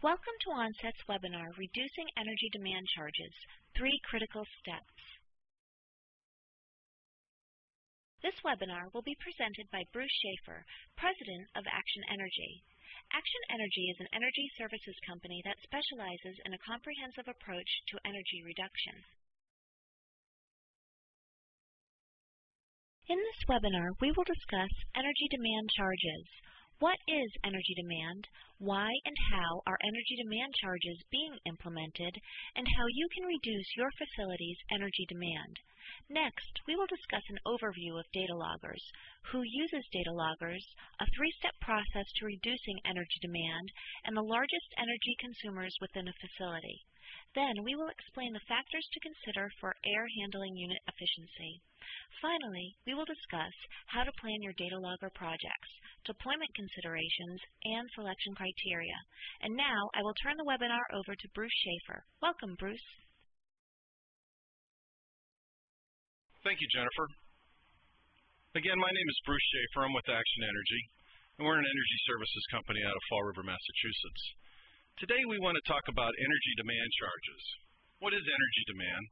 Welcome to ONSET's webinar, Reducing Energy Demand Charges, Three Critical Steps. This webinar will be presented by Bruce Schaefer, President of Action Energy. Action Energy is an energy services company that specializes in a comprehensive approach to energy reduction. In this webinar, we will discuss energy demand charges, what is energy demand? Why and how are energy demand charges being implemented? And how you can reduce your facility's energy demand. Next, we will discuss an overview of data loggers, who uses data loggers, a three-step process to reducing energy demand, and the largest energy consumers within a facility. Then we will explain the factors to consider for air handling unit efficiency. Finally, we will discuss how to plan your data logger projects, deployment considerations, and selection criteria. And now I will turn the webinar over to Bruce Schaefer. Welcome, Bruce. Thank you, Jennifer. Again, my name is Bruce Schaefer. I'm with Action Energy, and we're an energy services company out of Fall River, Massachusetts. Today we want to talk about energy demand charges. What is energy demand?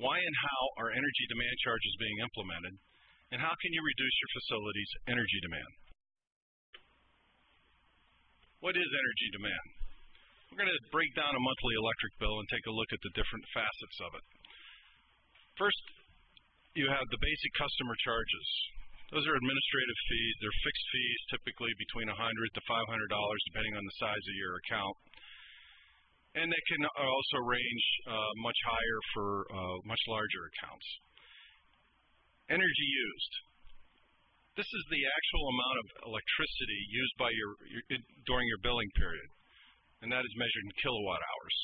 Why and how are energy demand charges being implemented? And how can you reduce your facility's energy demand? What is energy demand? We're going to break down a monthly electric bill and take a look at the different facets of it. First, you have the basic customer charges. Those are administrative fees. They're fixed fees, typically between 100 to $500, depending on the size of your account. And they can also range uh, much higher for uh, much larger accounts. Energy used. This is the actual amount of electricity used by your, your during your billing period, and that is measured in kilowatt hours.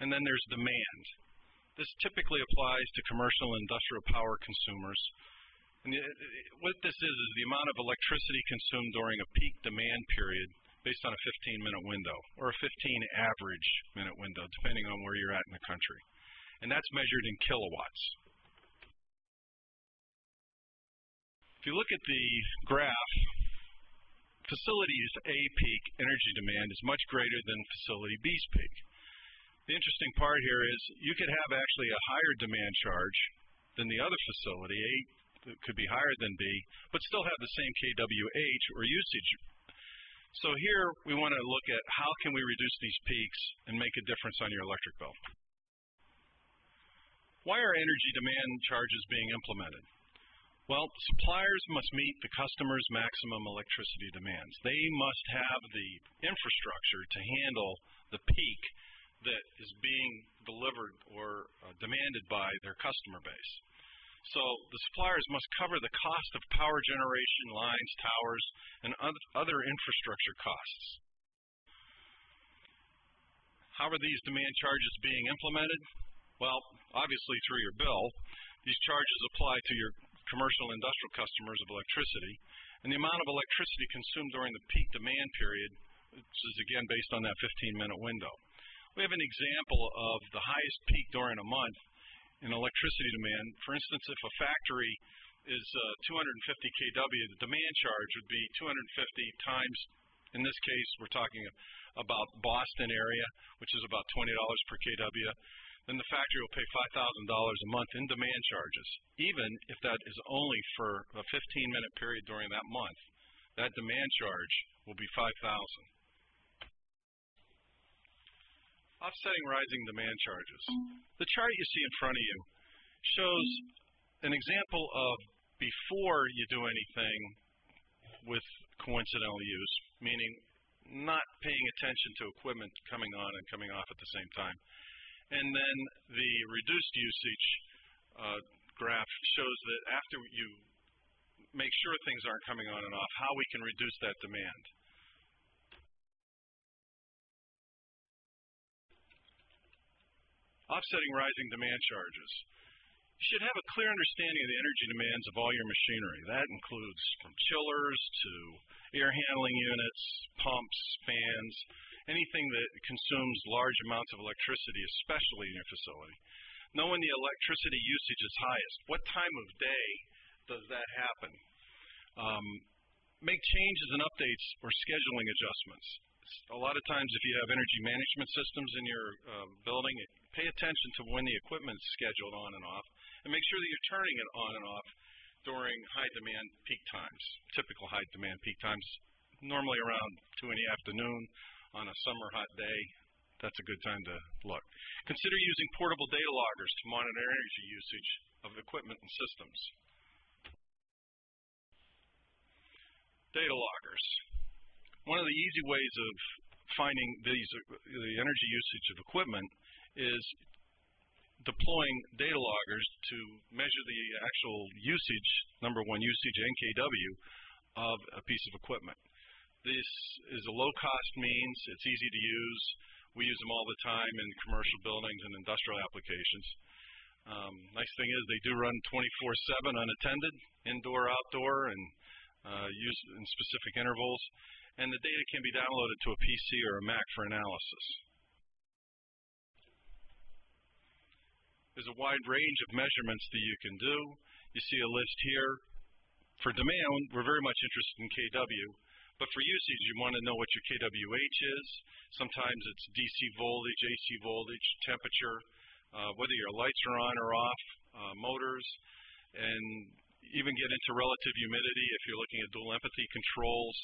And then there's demand. This typically applies to commercial and industrial power consumers. What this is is the amount of electricity consumed during a peak demand period based on a 15 minute window or a 15 average minute window, depending on where you're at in the country. And that's measured in kilowatts. If you look at the graph, facilities A peak energy demand is much greater than facility B's peak. The interesting part here is you could have actually a higher demand charge than the other facility, A could be higher than B, but still have the same kWh or usage. So here we want to look at how can we reduce these peaks and make a difference on your electric bill. Why are energy demand charges being implemented? Well, suppliers must meet the customer's maximum electricity demands. They must have the infrastructure to handle the peak that is being delivered or uh, demanded by their customer base. So the suppliers must cover the cost of power generation, lines, towers, and other infrastructure costs. How are these demand charges being implemented? Well, obviously through your bill. These charges apply to your commercial and industrial customers of electricity, and the amount of electricity consumed during the peak demand period, which is again based on that 15-minute window. We have an example of the highest peak during a month in electricity demand. For instance, if a factory is uh, 250 kW, the demand charge would be 250 times, in this case, we're talking about Boston area, which is about $20 per kW then the factory will pay $5,000 a month in demand charges, even if that is only for a 15-minute period during that month. That demand charge will be 5000 Offsetting rising demand charges. The chart you see in front of you shows an example of before you do anything with coincidental use, meaning not paying attention to equipment coming on and coming off at the same time. And then the reduced usage uh, graph shows that after you make sure things aren't coming on and off, how we can reduce that demand. Offsetting rising demand charges. You should have a clear understanding of the energy demands of all your machinery. That includes from chillers to air handling units, pumps, fans, anything that consumes large amounts of electricity, especially in your facility. Know when the electricity usage is highest. What time of day does that happen? Um, make changes and updates or scheduling adjustments. A lot of times if you have energy management systems in your uh, building, pay attention to when the equipment is scheduled on and off, and make sure that you're turning it on and off during high demand peak times, typical high demand peak times, normally around 2 in the afternoon on a summer hot day. That's a good time to look. Consider using portable data loggers to monitor energy usage of equipment and systems. Data loggers. One of the easy ways of finding these, the energy usage of equipment is deploying data loggers to measure the actual usage, number one usage NKW, of a piece of equipment. This is a low-cost means. It's easy to use. We use them all the time in commercial buildings and industrial applications. Um, nice thing is they do run 24/7 unattended, indoor, outdoor, and uh, used in specific intervals. And the data can be downloaded to a PC or a Mac for analysis. There's a wide range of measurements that you can do. You see a list here. For demand, we're very much interested in kW, but for usage, you want to know what your kWh is. Sometimes it's DC voltage, AC voltage, temperature, uh, whether your lights are on or off, uh, motors, and even get into relative humidity if you're looking at dual enthalpy controls,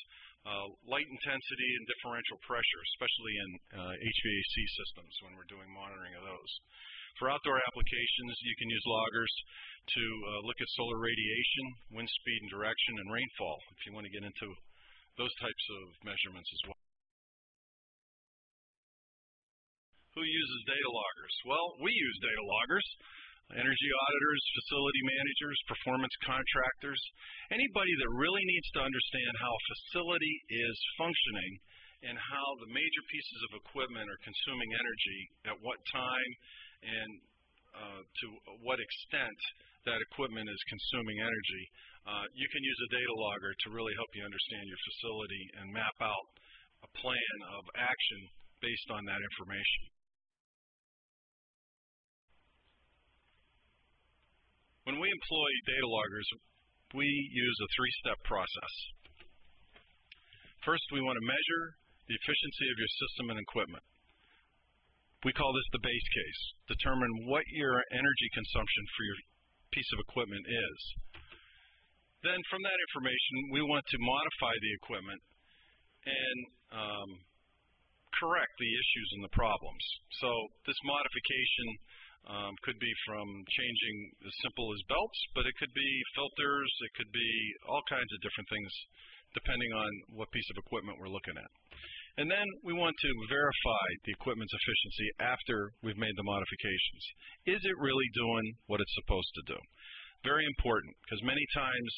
light intensity and differential pressure, especially in uh, HVAC systems when we're doing monitoring of those. For outdoor applications, you can use loggers to uh, look at solar radiation, wind speed and direction, and rainfall if you want to get into those types of measurements as well. Who uses data loggers? Well, we use data loggers. Energy auditors, facility managers, performance contractors, anybody that really needs to understand how a facility is functioning and how the major pieces of equipment are consuming energy at what time and uh, to what extent that equipment is consuming energy, uh, you can use a data logger to really help you understand your facility and map out a plan of action based on that information. When we employ data loggers, we use a three-step process. First, we want to measure the efficiency of your system and equipment. We call this the base case. Determine what your energy consumption for your piece of equipment is. Then from that information, we want to modify the equipment and um, correct the issues and the problems. So this modification um, could be from changing as simple as belts, but it could be filters, it could be all kinds of different things depending on what piece of equipment we're looking at. And then we want to verify the equipment's efficiency after we've made the modifications. Is it really doing what it's supposed to do? Very important, because many times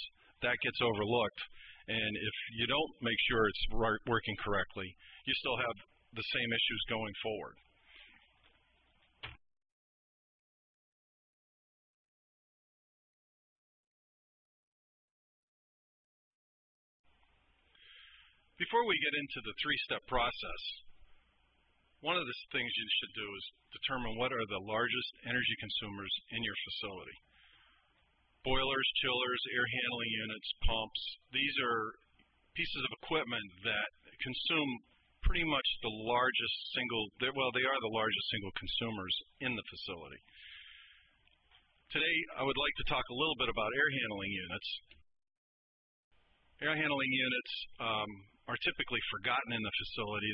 that gets overlooked, and if you don't make sure it's working correctly, you still have the same issues going forward. Before we get into the three-step process, one of the things you should do is determine what are the largest energy consumers in your facility. Boilers, chillers, air handling units, pumps, these are pieces of equipment that consume pretty much the largest single, well, they are the largest single consumers in the facility. Today, I would like to talk a little bit about air handling units. Air handling units um, are typically forgotten in the facility.